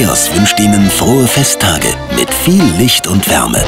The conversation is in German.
Schloss wünscht Ihnen frohe Festtage mit viel Licht und Wärme.